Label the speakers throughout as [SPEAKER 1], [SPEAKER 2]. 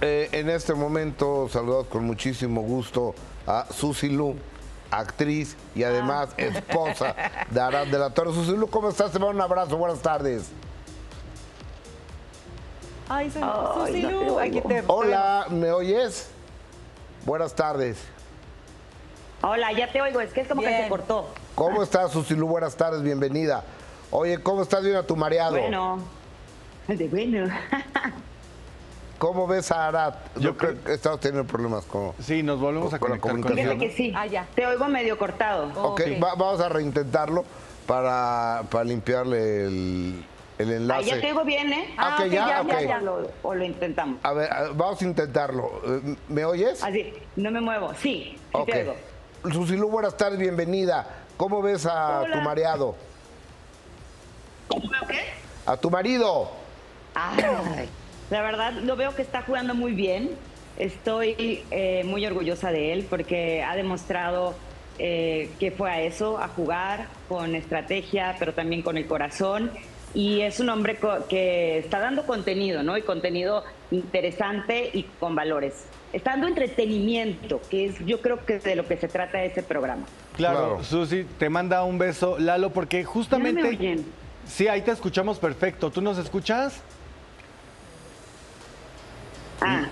[SPEAKER 1] eh, en este momento saludamos con muchísimo gusto a Susi Lu, actriz y además esposa de Arad de la Torre. Susi Lu, ¿cómo estás? Te mando un abrazo, buenas tardes.
[SPEAKER 2] Ay, Susi
[SPEAKER 3] Ay, no te
[SPEAKER 2] Lu, aquí te...
[SPEAKER 1] Hola, ¿me oyes? Buenas tardes.
[SPEAKER 3] Hola, ya te oigo, es que es como que
[SPEAKER 2] Bien.
[SPEAKER 3] se cortó.
[SPEAKER 1] ¿Cómo estás, Susi Lu? Buenas tardes, bienvenida. Oye, ¿cómo estás viendo a tu mareado?
[SPEAKER 3] Bueno, de bueno.
[SPEAKER 1] ¿Cómo ves a Arad? Yo creo que estamos teniendo problemas con...
[SPEAKER 4] Sí, nos volvemos a
[SPEAKER 1] Con la
[SPEAKER 4] conectar con
[SPEAKER 1] comunicación.
[SPEAKER 4] Él.
[SPEAKER 3] que sí.
[SPEAKER 2] Ah, ya.
[SPEAKER 3] Te oigo medio cortado.
[SPEAKER 1] Ok,
[SPEAKER 2] Ok.
[SPEAKER 1] va- vamos a reintentarlo para, para limpiarle el, el
[SPEAKER 3] Ah,
[SPEAKER 1] enlace.
[SPEAKER 3] ya te oigo bien, ¿eh?
[SPEAKER 1] Ah, ok, ya, ok.
[SPEAKER 3] O lo, o lo intentamos.
[SPEAKER 1] A ver, vamos a intentarlo. Eh, ¿Me oyes?
[SPEAKER 3] Así, no me muevo. Sí, sí te oigo.
[SPEAKER 1] Susilu, buenas tardes, bienvenida. ¿Cómo ves a
[SPEAKER 3] Hola.
[SPEAKER 1] tu mareado?
[SPEAKER 3] ¿Cómo veo qué?
[SPEAKER 1] A tu marido.
[SPEAKER 3] Ay, la verdad, lo veo que está jugando muy bien. Estoy eh, muy orgullosa de él porque ha demostrado eh, que fue a eso, a jugar con estrategia, pero también con el corazón. Y es un hombre co- que está dando contenido, ¿no? Y contenido interesante y con valores. Está dando entretenimiento, que es yo creo que de lo que se trata ese programa.
[SPEAKER 4] Claro. Susi, te manda un beso, Lalo, porque justamente...
[SPEAKER 3] ¿Ya me oyen?
[SPEAKER 4] Sí, ahí te escuchamos perfecto. ¿Tú nos escuchas?
[SPEAKER 3] Ah,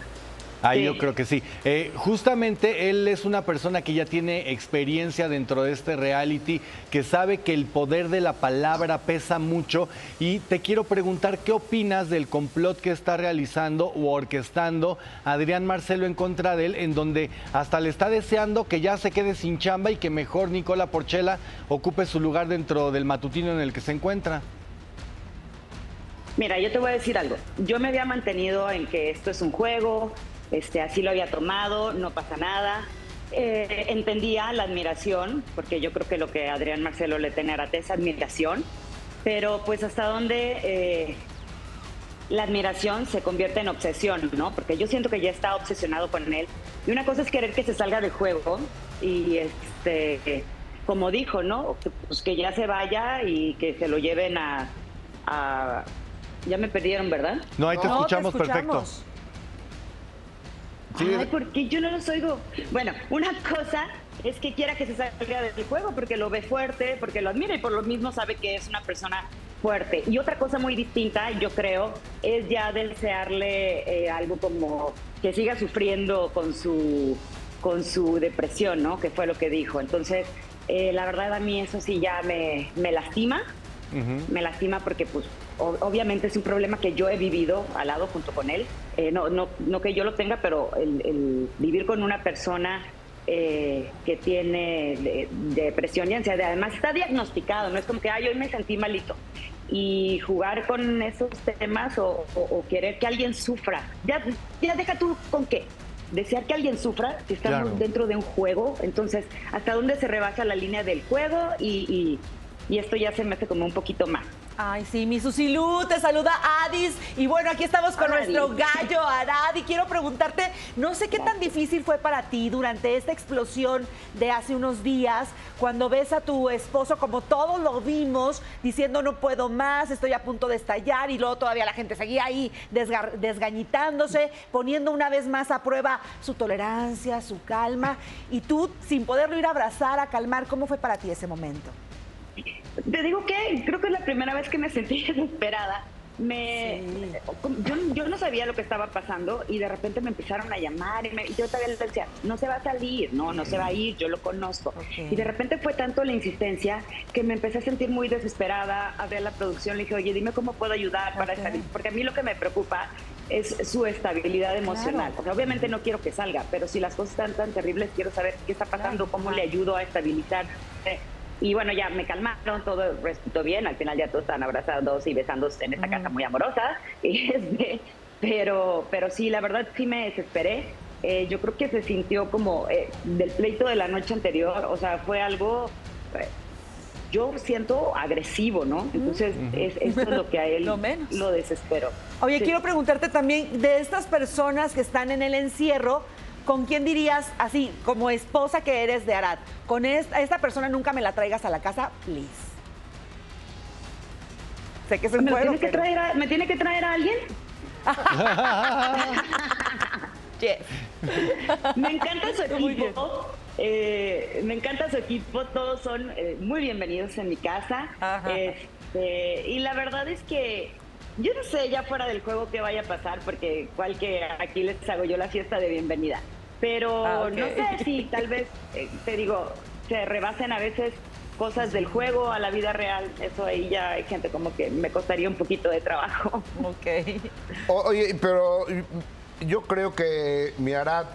[SPEAKER 4] Ahí
[SPEAKER 3] Sí.
[SPEAKER 4] yo creo que sí. Eh, justamente él es una persona que ya tiene experiencia dentro de este reality, que sabe que el poder de la palabra pesa mucho. Y te quiero preguntar, ¿qué opinas del complot que está realizando o orquestando Adrián Marcelo en contra de él, en donde hasta le está deseando que ya se quede sin chamba y que mejor Nicola Porchela ocupe su lugar dentro del matutino en el que se encuentra?
[SPEAKER 3] Mira, yo te voy a decir algo. Yo me había mantenido en que esto es un juego, este, así lo había tomado, no pasa nada. Eh, entendía la admiración, porque yo creo que lo que Adrián Marcelo le tiene a es admiración, pero pues hasta dónde eh, la admiración se convierte en obsesión, ¿no? Porque yo siento que ya está obsesionado con él. Y una cosa es querer que se salga del juego y este, como dijo, ¿no? Pues que ya se vaya y que se lo lleven a- ya me perdieron, ¿verdad?
[SPEAKER 4] No, ahí te
[SPEAKER 2] No,
[SPEAKER 4] escuchamos, perfecto.
[SPEAKER 2] escuchamos.
[SPEAKER 4] Sí,
[SPEAKER 3] Ay, ¿por qué yo no los oigo? Bueno, una cosa es que quiera que se salga del juego porque lo ve fuerte, porque lo admira y por lo mismo sabe que es una persona fuerte. Y otra cosa muy distinta, yo creo, es ya desearle eh, algo como que siga sufriendo con su, con su depresión, ¿no? Que fue lo que dijo. Entonces, eh, la verdad a mí eso sí ya me, me lastima. Me lastima porque, pues, obviamente es un problema que yo he vivido al lado junto con él. Eh, no, no, no que yo lo tenga, pero el, el vivir con una persona eh, que tiene de- depresión y ansiedad, además está diagnosticado, no es como que, ay, hoy me sentí malito. Y jugar con esos temas o, o- o querer que alguien sufra, ya, ya deja tú con qué. Desear que alguien sufra, si estamos
[SPEAKER 4] Claro.
[SPEAKER 3] dentro de un juego, entonces, ¿hasta dónde se rebasa la línea del juego? Y, y- y esto ya se me hace como un poquito más.
[SPEAKER 2] Ay, sí, mi Susilú, te saluda Adis. Y bueno, aquí estamos con nuestro gallo Arad. Y quiero preguntarte, no sé qué tan difícil fue para ti durante esta explosión de hace unos días, cuando ves a tu esposo, como todos lo vimos, diciendo no puedo más, estoy a punto de estallar, y luego todavía la gente seguía ahí desgañitándose, poniendo una vez más a prueba su tolerancia, su calma. Y tú, sin poderlo ir a abrazar, a calmar, ¿cómo fue para ti ese momento?
[SPEAKER 3] Te digo que creo que es la primera vez que me sentí desesperada. Me, yo, yo no sabía lo que estaba pasando y de repente me empezaron a llamar y, me- y yo todavía les decía, no se va a salir, no, no se va a ir, yo lo conozco.
[SPEAKER 2] Ok.
[SPEAKER 3] Y de repente fue tanto la insistencia que me empecé a sentir muy desesperada, a la producción, le dije, oye, dime cómo puedo ayudar para estabilizar, porque a mí lo que me preocupa es su estabilidad emocional.
[SPEAKER 2] Claro.
[SPEAKER 3] O sea, obviamente no quiero que salga, pero si las cosas están tan terribles, quiero saber qué está pasando,
[SPEAKER 2] Claro.
[SPEAKER 3] cómo le ayudo a estabilizar. Y bueno, ya me calmaron, todo resultó bien. Al final ya todos están abrazados y besándose en esta casa muy amorosa. Y este, pero, pero sí, la verdad sí me desesperé. Eh, yo creo que se sintió como eh, del pleito de la noche anterior. O sea, fue algo, eh, yo siento agresivo, ¿no? Entonces, es, esto es lo que a él
[SPEAKER 2] Lo menos.
[SPEAKER 3] lo desesperó.
[SPEAKER 2] Oye,
[SPEAKER 3] Sí.
[SPEAKER 2] quiero preguntarte también de estas personas que están en el encierro, ¿con quién dirías, así como esposa que eres de Arad, con esta, esta persona nunca me la traigas a la casa, please? Sé que es un
[SPEAKER 3] ¿Me, lo
[SPEAKER 2] juego,
[SPEAKER 3] tiene que
[SPEAKER 2] pero-
[SPEAKER 3] traer a, ¿Me tiene que traer a alguien? Me encanta su equipo. Eh, me encanta su equipo. Todos son eh, muy bienvenidos en mi casa. Este, y la verdad es que yo no sé ya fuera del juego qué vaya a pasar, porque cual que aquí les hago yo la fiesta de bienvenida. Pero ah, no sé si tal vez, eh, te digo, se rebasen a veces cosas del juego a la vida real. Eso ahí ya hay gente como que me costaría un poquito de trabajo.
[SPEAKER 2] Ok.
[SPEAKER 1] oye, pero yo creo que mi Arad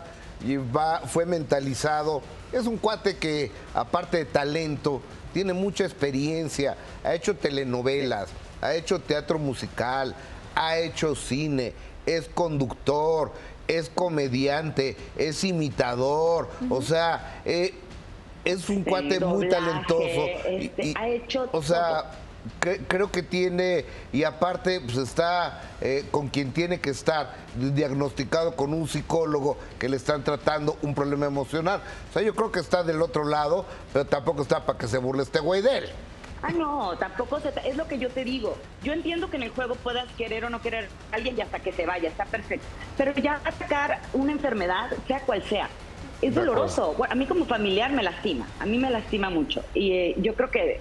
[SPEAKER 1] va, fue mentalizado. Es un cuate que, aparte de talento, tiene mucha experiencia, ha hecho telenovelas, ha hecho teatro musical, ha hecho cine, es conductor, es comediante, es imitador, o sea, eh, es un cuate muy talentoso.
[SPEAKER 3] Este, ha hecho
[SPEAKER 1] o sea, creo que tiene, y aparte pues está eh, con quien tiene que estar, diagnosticado con un psicólogo que le están tratando un problema emocional. O sea, yo creo que está del otro lado, pero tampoco está para que se burle este güey de él.
[SPEAKER 3] Ah, no, tampoco se es lo que yo te digo. Yo entiendo que en el juego puedas querer o no querer a alguien y hasta que se vaya, está perfecto. Pero ya atacar una enfermedad, sea cual sea, es doloroso. a mí como familiar me lastima, a mí me lastima mucho. Y eh, yo creo que,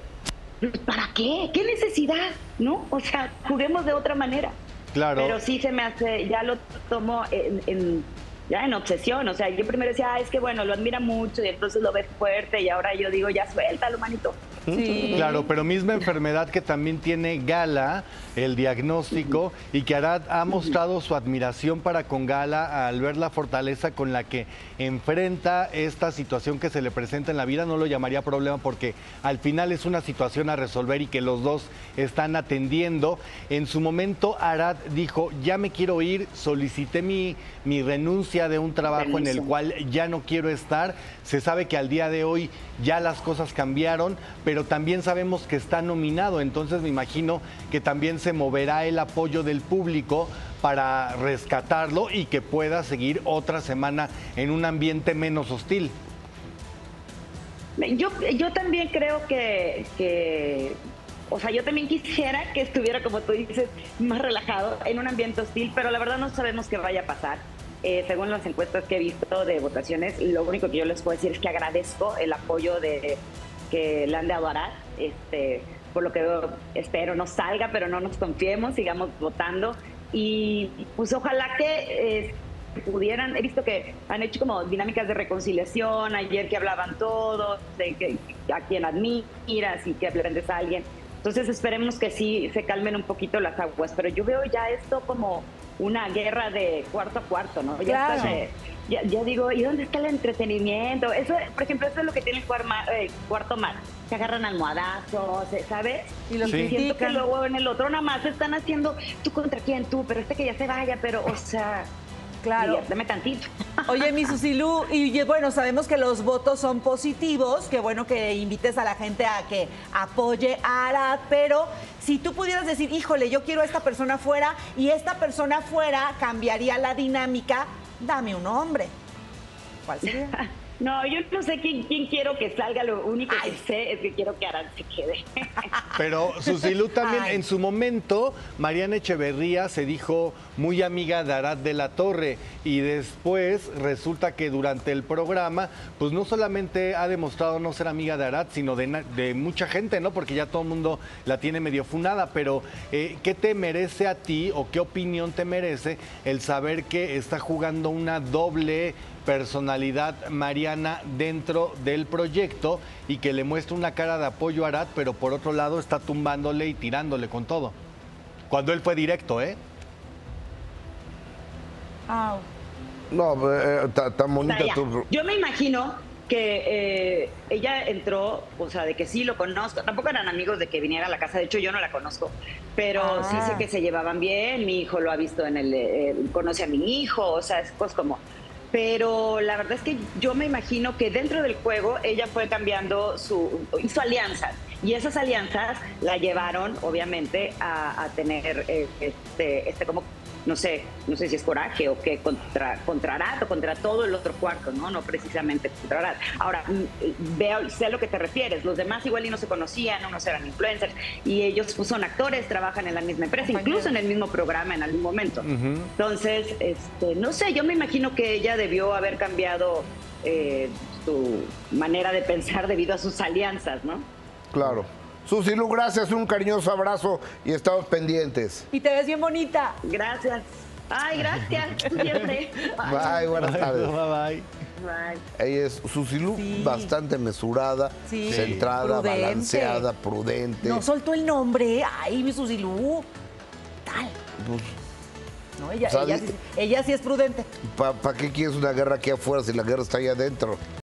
[SPEAKER 3] ¿para qué? ¿Qué necesidad? ¿No? O sea, juguemos de otra manera.
[SPEAKER 4] Claro.
[SPEAKER 3] Pero sí se me hace, ya lo tomo en ya en obsesión. O sea, yo primero decía, ah, es que bueno, lo admira mucho y entonces lo ves fuerte y ahora yo digo, ya suéltalo, manito.
[SPEAKER 4] Sí. Claro, pero misma enfermedad que también tiene Gala, el diagnóstico, y que Arad ha mostrado su admiración para con Gala al ver la fortaleza con la que enfrenta esta situación que se le presenta en la vida. No lo llamaría problema porque al final es una situación a resolver y que los dos están atendiendo. En su momento, Arad dijo, ya me quiero ir, solicité mi, mi renuncia de un trabajo en el cual ya no quiero estar. Se sabe que al día de hoy ya las cosas cambiaron, pero también sabemos que está nominado, entonces me imagino que también se moverá el apoyo del público para rescatarlo y que pueda seguir otra semana en un ambiente menos hostil.
[SPEAKER 3] Yo, yo también creo que, que, o sea, yo también quisiera que estuviera, como tú dices, más relajado en un ambiente hostil, pero la verdad no sabemos qué vaya a pasar. Eh, según las encuestas que he visto de votaciones, lo único que yo les puedo decir es que agradezco el apoyo de que le han dado a este, por lo que espero no salga, pero no nos confiemos, sigamos votando y pues ojalá que eh, pudieran, he visto que han hecho como dinámicas de reconciliación, ayer que hablaban todos, de que, a quien admiras y que aprendes a alguien. Entonces esperemos que sí se calmen un poquito las aguas, pero yo veo ya esto como una guerra de cuarto a cuarto, ¿no? Ya, ya, digo, ¿y dónde está el entretenimiento? Eso, por ejemplo, eso es lo que tiene el eh, cuarto mar. Se agarran almohadazos, ¿sabes? Y lo sí. siento que luego en el otro nada más están haciendo tú contra quién, tú, pero este que ya se vaya, pero, o sea... Claro. Dame tantito.
[SPEAKER 2] Oye, mi Susilú, y bueno, sabemos que los votos son positivos, que bueno que invites a la gente a que apoye a Arad, pero si tú pudieras decir, híjole, yo quiero a esta persona fuera y esta persona fuera cambiaría la dinámica, dame un nombre. ¿Cuál sería?
[SPEAKER 3] No, yo no sé quién, quiero que salga, lo único que sé es que quiero que Arad se quede.
[SPEAKER 4] Pero Susilú también, en su momento, Mariana Echeverría se dijo muy amiga de Arad de la Torre y después resulta que durante el programa, pues no solamente ha demostrado no ser amiga de Arad, sino de, mucha gente, ¿no? Porque ya todo el mundo la tiene medio funada, pero eh, ¿qué te merece a ti o qué opinión te merece el saber que está jugando una doble personalidad mariana dentro del proyecto y que le muestra una cara de apoyo a Arad, pero por otro lado está tumbándole y tirándole con todo. Cuando él fue directo, ¿eh?
[SPEAKER 1] No, eh, eh, tan bonita tu...
[SPEAKER 3] Yo me imagino que eh, ella entró, o sea, de que sí lo conozco, tampoco eran amigos de que viniera a la casa, de hecho yo no la conozco, pero sí sé ah. que se llevaban bien, mi hijo lo ha visto en el, conoce a mi hijo, o sea, es pues como pero la verdad es que yo me imagino que dentro del juego ella fue cambiando su, hizo alianzas y esas alianzas la llevaron obviamente a, tener eh, este, este como no sé, no sé si es coraje o qué, contra, contra o contra todo el otro cuarto, ¿no? No precisamente contra Arad. Ahora, mm, veo, sé a lo que te refieres, los demás igual y no se conocían, unos eran influencers, y ellos pues, son actores, trabajan en la misma empresa, incluso en el mismo programa en algún momento. Entonces, este, no sé, yo me imagino que ella debió haber cambiado eh, su manera de pensar debido a sus alianzas, ¿no?
[SPEAKER 1] Claro. Susilu, gracias, un cariñoso abrazo y estamos pendientes.
[SPEAKER 2] Y te ves bien bonita.
[SPEAKER 3] Gracias. Ay, gracias. Siempre.
[SPEAKER 1] Bye, buenas tardes.
[SPEAKER 4] Bye, bye.
[SPEAKER 3] Bye.
[SPEAKER 1] Ella es Susilu,
[SPEAKER 2] Sí.
[SPEAKER 1] bastante mesurada,
[SPEAKER 2] Sí.
[SPEAKER 1] centrada,
[SPEAKER 2] Prudente.
[SPEAKER 1] balanceada, prudente.
[SPEAKER 2] No soltó el nombre. Ay, mi Susilú. Tal.
[SPEAKER 1] Pues,
[SPEAKER 2] No, ella, ella, sí, ella sí es prudente.
[SPEAKER 1] ¿Para qué quieres una guerra aquí afuera si la guerra está ahí adentro?